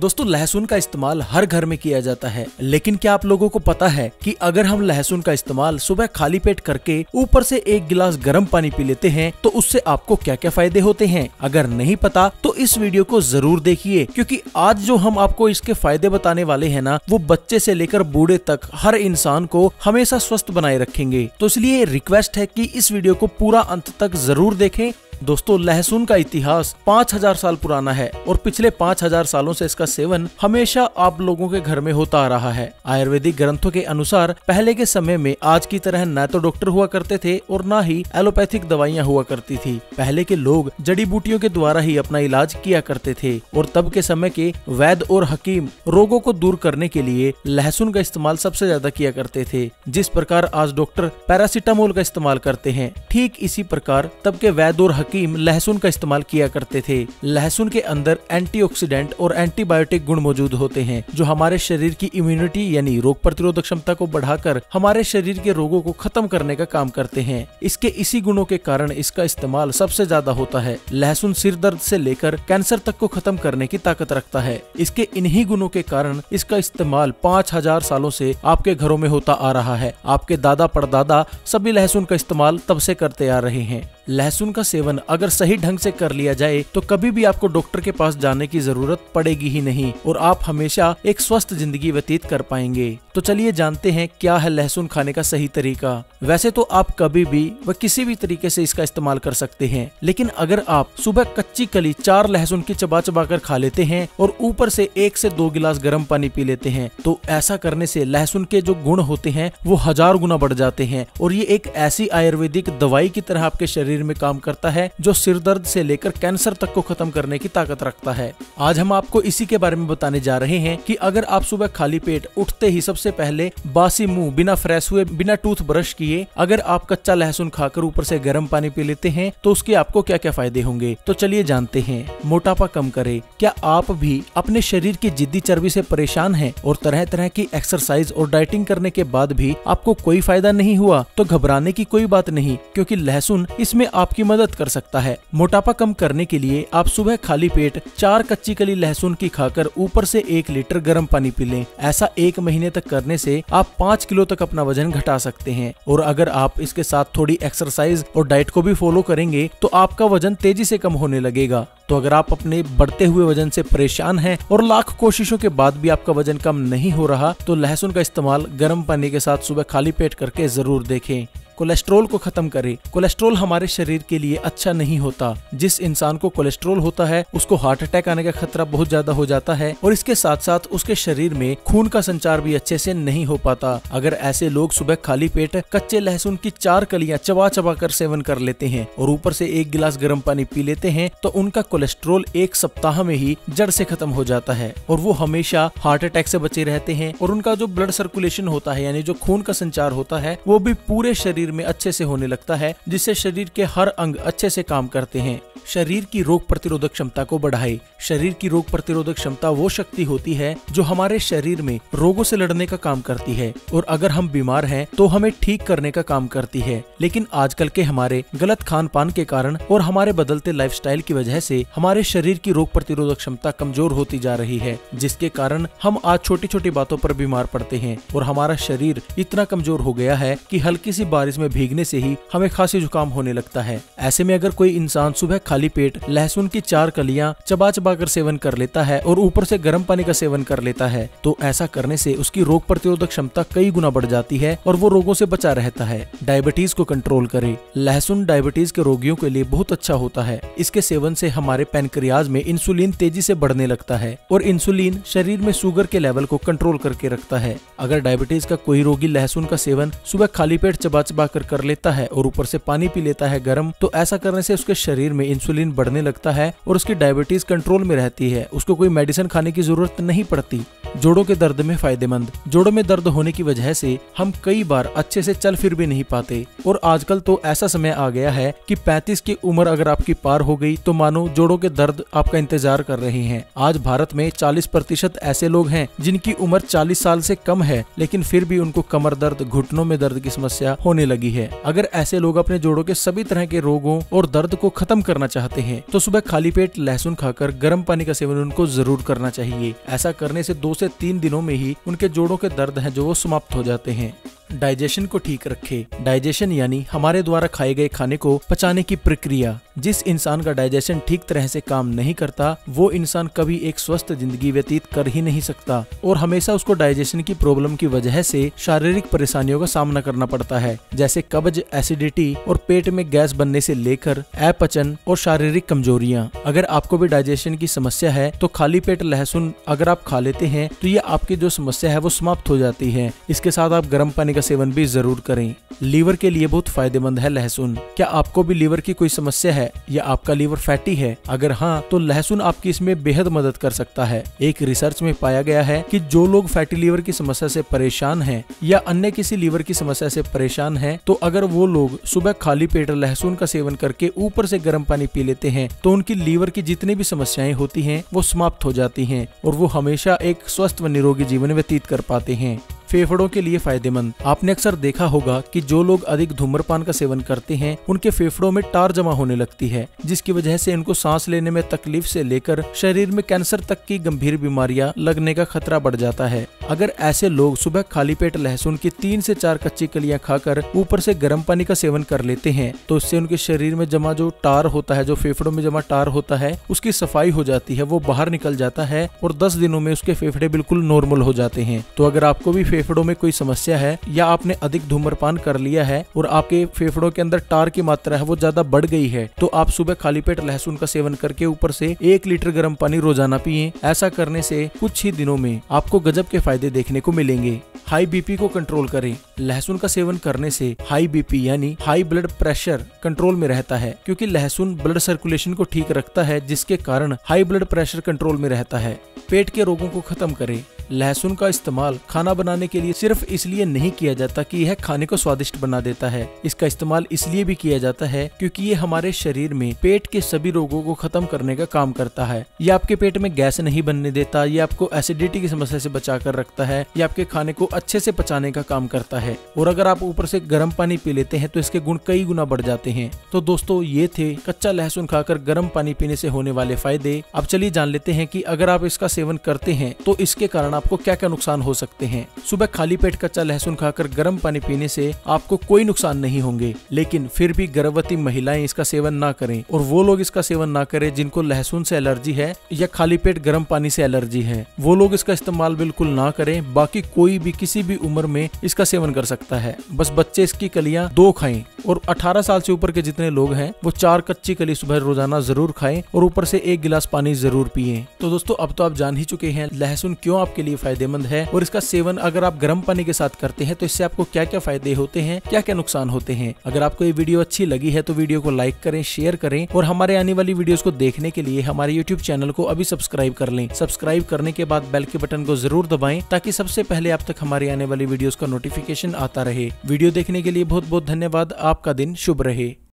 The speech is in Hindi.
दोस्तों, लहसुन का इस्तेमाल हर घर में किया जाता है, लेकिन क्या आप लोगों को पता है कि अगर हम लहसुन का इस्तेमाल सुबह खाली पेट करके ऊपर से एक गिलास गर्म पानी पी लेते हैं तो उससे आपको क्या क्या फ़ायदे होते हैं? अगर नहीं पता तो इस वीडियो को ज़रूर देखिए, क्योंकि आज जो हम आपको इसके फ़ायदे बताने वाले हैं ना, वो बच्चे से लेकर बूढ़े तक हर इंसान को हमेशा स्वस्थ बनाए रखेंगे। तो इसलिए रिक्वेस्ट है कि इस वीडियो को पूरा अंत तक ज़रूर देखें दोस्तों, लहसुन का इतिहास 5000 साल पुराना है और पिछले 5000 सालों से इसका सेवन हमेशा आप लोगों के घर में होता आ रहा है। आयुर्वेदिक ग्रंथों के अनुसार, पहले के समय में आज की तरह न तो डॉक्टर हुआ करते थे और न ही एलोपैथिक दवाइयाँ हुआ करती थी। पहले के लोग जड़ी बूटियों के द्वारा ही अपना इलाज किया करते थे और तब के समय के वैद और हकीम रोगों को दूर करने के लिए लहसुन का इस्तेमाल सबसे ज़्यादा किया करते थे। जिस प्रकार आज डॉक्टर पैरासीटामोल का इस्तेमाल करते हैं, ठीक इसी प्रकार तब के वैद और हकीम लहसुन का इस्तेमाल किया करते थे। लहसुन के अंदर एंटीऑक्सीडेंट और एंटीबायोटिक गुण मौजूद होते हैं, जो हमारे शरीर की इम्यूनिटी यानी रोग प्रतिरोधक क्षमता को बढ़ाकर हमारे शरीर के रोगों को खत्म करने का काम करते हैं। इसके इसी गुणों के कारण इसका इस्तेमाल सबसे ज़्यादा होता है। लहसुन सिर दर्द से लेकर कैंसर तक को खत्म करने की ताकत रखता है। इसके इन्हीं गुणों के कारण इसका इस्तेमाल पाँच हज़ार सालों से आपके घरों में होता आ रहा है। आपके दादा परदादा सभी लहसुन का इस्तेमाल तब से करते आ रहे हैं। लहसुन का सेवन अगर सही ढंग से कर लिया जाए तो कभी भी आपको डॉक्टर के पास जाने की ज़रूरत पड़ेगी ही नहीं और आप हमेशा एक स्वस्थ ज़िंदगी व्यतीत कर पाएँगे। तो चलिए जानते हैं क्या है लहसुन खाने का सही तरीका। वैसे तो आप कभी भी व किसी भी तरीके से इसका इस्तेमाल कर सकते हैं, लेकिन अगर आप सुबह कच्ची कली चार लहसुन की चबा चबा कर खा लेते हैं और ऊपर से एक से दो गिलास गर्म पानी पी लेते हैं तो ऐसा करने से लहसुन के जो गुण होते हैं, वो हज़ार गुना बढ़ जाते हैं। और ये एक ऐसी आयुर्वेदिक दवाई की तरह आपके शरीर शरीर में काम करता है, जो सिर दर्द से लेकर कैंसर तक को खत्म करने की ताकत रखता है। आज हम आपको इसी के बारे में बताने जा रहे हैं कि अगर आप सुबह खाली पेट उठते ही सबसे पहले बासी मुँह बिना फ्रेश हुए, बिना टूथ ब्रश किए, अगर आप कच्चा लहसुन खाकर ऊपर से गर्म पानी पी लेते हैं तो उसके आपको क्या क्या फ़ायदे होंगे? तो चलिए जानते हैं। मोटापा कम करे। क्या आप भी अपने शरीर की जिद्दी चर्बी से परेशान हैं और तरह तरह की एक्सरसाइज और डाइटिंग करने के बाद भी आपको कोई फ़ायदा नहीं हुआ तो घबराने की कोई बात नहीं, क्योंकि लहसुन इसमें आपकी मदद कर सकता है। मोटापा कम करने के लिए आप सुबह खाली पेट चार कच्ची कली लहसुन की खाकर ऊपर से एक लीटर गर्म पानी पी लें। ऐसा एक महीने तक करने से आप पाँच किलो तक अपना वज़न घटा सकते हैं। और अगर आप इसके साथ थोड़ी एक्सरसाइज और डाइट को भी फॉलो करेंगे तो आपका वज़न तेज़ी से कम होने लगेगा। तो अगर आप अपने बढ़ते हुए वज़न से परेशान हैं और लाख कोशिशों के बाद भी आपका वज़न कम नहीं हो रहा तो लहसुन का इस्तेमाल गर्म पानी के साथ सुबह खाली पेट करके ज़रूर देखें। कोलेस्ट्रोल को खत्म करे। कोलेस्ट्रोल हमारे शरीर के लिए अच्छा नहीं होता। जिस इंसान को कोलेस्ट्रोल होता है, उसको हार्ट अटैक आने का खतरा बहुत ज़्यादा हो जाता है और इसके साथ साथ उसके शरीर में खून का संचार भी अच्छे से नहीं हो पाता। अगर ऐसे लोग सुबह खाली पेट, कच्चे लहसुन की चार कलियाँ चबा चबा कर सेवन कर लेते हैं और ऊपर से एक गिलास गर्म पानी पी लेते हैं तो उनका कोलेस्ट्रोल एक सप्ताह में ही जड़ से खत्म हो जाता है और वो हमेशा हार्ट अटैक से बचे रहते हैं और उनका जो ब्लड सर्कुलेशन होता है, यानी जो खून का संचार होता है, वो भी पूरे शरीर शरीर में अच्छे से होने लगता है, जिससे शरीर के हर अंग अच्छे से काम करते हैं। शरीर की रोग प्रतिरोधक क्षमता को बढ़ाए। शरीर की रोग प्रतिरोधक क्षमता वो शक्ति होती है जो हमारे शरीर में रोगों से लड़ने का काम करती है। और अगर हम बीमार हैं तो हमें ठीक करने का काम करती है। लेकिन आजकल के हमारे गलत खान पान के कारण और हमारे बदलते लाइफस्टाइल की वजह से हमारे शरीर की रोग प्रतिरोधक क्षमता कमज़ोर होती जा रही है, जिसके कारण हम आज छोटी छोटी बातों पर बीमार पड़ते हैं। और हमारा शरीर इतना कमज़ोर हो गया है कि हल्की सी बारिश में भीगने से ही हमें खांसी जुकाम होने लगता है। ऐसे में अगर कोई इंसान सुबह खाली पेट, लहसुन की चार कलियाँ चबा चबा कर सेवन कर लेता है और ऊपर से गर्म पानी का सेवन कर लेता है। तो ऐसा करने से उसकी रोग प्रतिरोधक क्षमता कई गुना बढ़ जाती है और वो रोगों से बचा रहता है। डायबिटीज़ को कंट्रोल करे। लहसुन डायबिटीज़ के रोगियों के लिए बहुत अच्छा होता है। इसके सेवन से हमारे पेनक्रियाज में इंसुलिन तेज़ी से बढ़ने लगता है और इंसुलिन शरीर में शुगर के लेवल को कंट्रोल करके रखता है। अगर डायबिटीज़ का कोई रोगी लहसुन का सेवन सुबह खाली पेट चबा चबा कर कर लेता है और ऊपर से पानी पी लेता है गर्म तो ऐसा करने से उसके शरीर में इंसुलिन बढ़ने लगता है और उसकी डायबिटीज़ कंट्रोल में रहती है। उसको कोई मेडिसिन खाने की ज़रूरत नहीं पड़ती। जोड़ों के दर्द में फ़ायदेमंद। जोड़ों में दर्द होने की वजह से हम कई बार अच्छे से चल फिर भी नहीं पाते। और आजकल तो ऐसा समय आ गया है कि 35 की उम्र अगर आपकी पार हो गई तो मानो जोड़ों के दर्द आपका इंतज़ार कर रहे हैं। आज भारत में 40 प्रतिशत ऐसे लोग हैं, जिनकी उम्र 40 साल से कम है, लेकिन फिर भी उनको कमर दर्द, घुटनों में दर्द की समस्या होने लगी है। अगर ऐसे लोग अपने जोड़ों के सभी तरह के रोगों और दर्द को खत्म करना चाहते हैं तो सुबह खाली पेट लहसुन खाकर गर्म पानी का सेवन उनको ज़रूर करना चाहिए। ऐसा करने से दो से तीन दिनों में ही उनके जोड़ों के दर्द हैं जो वो समाप्त हो जाते हैं। डाइजेशन को ठीक रखे। डाइजेशन यानी हमारे द्वारा खाए गए खाने को पचाने की प्रक्रिया। जिस इंसान का डाइजेशन ठीक तरह से काम नहीं करता, वो इंसान कभी एक स्वस्थ ज़िंदगी व्यतीत कर ही नहीं सकता और हमेशा उसको डाइजेशन की प्रॉब्लम की वजह से शारीरिक परेशानियों का सामना करना पड़ता है, जैसे कब्ज, एसिडिटी और पेट में गैस बनने से लेकर अपचन और शारीरिक कमजोरियाँ। अगर आपको भी डाइजेशन की समस्या है तो खाली पेट लहसुन अगर आप खा लेते हैं तो ये आपकी जो समस्या है, वो समाप्त हो जाती है। इसके साथ आप गर्म पानी का सेवन भी ज़रूर करें। लीवर के लिए बहुत फ़ायदेमंद है लहसुन। क्या आपको भी लीवर की कोई समस्या है या आपका लीवर फैटी है? अगर हाँ तो लहसुन आपकी इसमें बेहद मदद कर सकता है। एक रिसर्च में पाया गया है कि जो लोग फैटी लीवर की समस्या से परेशान हैं या अन्य किसी लीवर की समस्या से परेशान हैं तो अगर वो लोग सुबह खाली पेट लहसुन का सेवन करके ऊपर से गर्म पानी पी लेते हैं तो उनकी लीवर की जितनी भी समस्याएँ होती हैं, वो समाप्त हो जाती हैं और वो हमेशा एक स्वस्थ व निरोगी जीवन व्यतीत कर पाते हैं। फेफड़ों के लिए फ़ायदेमंद। आपने अक्सर देखा होगा कि जो लोग अधिक धूम्रपान का सेवन करते हैं, उनके फेफड़ों में टार जमा होने लगती है, जिसकी वजह से इनको सांस लेने में तकलीफ़ से लेकर शरीर में कैंसर तक की गंभीर बीमारियाँ लगने का खतरा बढ़ जाता है। अगर ऐसे लोग सुबह खाली पेट लहसुन की तीन से चार कच्ची कलियाँ खाकर ऊपर से गर्म पानी का सेवन कर लेते हैं तो इससे उनके शरीर में जमा जो टार होता है, जो फेफड़ों में जमा टार होता है, उसकी सफ़ाई हो जाती है, वो बाहर निकल जाता है और दस दिनों में उसके फेफड़े बिल्कुल नॉर्मल हो जाते हैं। तो अगर आपको भी फेफड़ों में कोई समस्या है या आपने अधिक धूम्रपान कर लिया है और आपके फेफड़ों के अंदर टार की मात्रा है, वो ज़्यादा बढ़ गई है तो आप सुबह खाली पेट लहसुन का सेवन करके ऊपर से एक लीटर गर्म पानी रोज़ाना पिए। ऐसा करने से कुछ ही दिनों में आपको गजब के फ़ायदे देखने को मिलेंगे। हाई बीपी को कंट्रोल करें। लहसुन का सेवन करने से हाई बीपी यानी हाई ब्लड प्रेशर कंट्रोल में रहता है, क्योंकि लहसुन ब्लड सर्कुलेशन को ठीक रखता है, जिसके कारण हाई ब्लड प्रेशर कंट्रोल में रहता है। पेट के रोगों को खत्म करें। लहसुन का इस्तेमाल खाना बनाने के लिए सिर्फ़ इसलिए नहीं किया जाता कि यह खाने को स्वादिष्ट बना देता है। इसका इस्तेमाल इसलिए भी किया जाता है क्योंकि ये हमारे शरीर में पेट के सभी रोगों को खत्म करने का काम करता है। ये आपके पेट में गैस नहीं बनने देता ये आपको एसिडिटी की समस्या से बचा कर रखता है ये आपके खाने को अच्छे से पचाने का काम करता है। और अगर आप ऊपर से गर्म पानी पी लेते हैं तो इसके गुण कई गुना बढ़ जाते हैं। तो दोस्तों, ये थे कच्चा लहसुन खाकर गर्म पानी पीने से होने वाले फ़ायदे। अब चलिए जान लेते हैं कि अगर आप इसका सेवन करते हैं तो इसके कारण आपको क्या क्या नुकसान हो सकते हैं। सुबह खाली पेट कच्चा लहसुन खाकर गर्म पानी पीने से आपको कोई नुकसान नहीं होंगे। लेकिन फिर भी गर्भवती महिलाएँ इसका सेवन ना करें और वो लोग इसका सेवन ना करें जिनको लहसुन से एलर्जी है या खाली पेट गर्म पानी से एलर्जी है। वो लोग इसका इस्तेमाल बिल्कुल ना करें, बाकी कोई भी किसी भी उम्र में इसका सेवन कर सकता है। बस बच्चे इसकी कलियाँ दो खाएँ और 18 साल से ऊपर के जितने लोग हैं, वो चार कच्ची कली सुबह रोज़ाना ज़रूर खाएँ और ऊपर से एक गिलास पानी ज़रूर पिए। तो दोस्तों, अब तो आप जान ही चुके हैं लहसुन क्यों आपके लिए फ़ायदेमंद है और इसका सेवन अगर आप गर्म पानी के साथ करते हैं तो इससे आपको क्या क्या फ़ायदे होते हैं क्या क्या नुकसान होते हैं। अगर आपको ये वीडियो अच्छी लगी है तो वीडियो को लाइक करें, शेयर करें और हमारे आने वाली वीडियो को देखने के लिए हमारे यूट्यूब चैनल को अभी सब्सक्राइब कर लें। सब्सक्राइब करने के बाद बेल के बटन को ज़रूर दबाएँ, ताकि सबसे पहले आप तक हमारी आने वाली वीडियो का नोटिफिकेशन आता रहे। वीडियो देखने के लिए बहुत बहुत धन्यवाद। आपका दिन शुभ रहे।